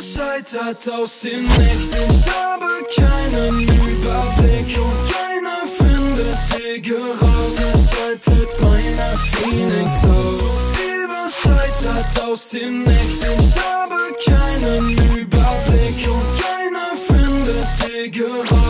scheitert aus dem Nichts. Ich habe keinen Überblick und keiner findet Wege raus. Es schaltet meine Phoenix aus. So scheitert aus dem Nichts. Ich habe keinen Überblick und keiner findet Wege raus.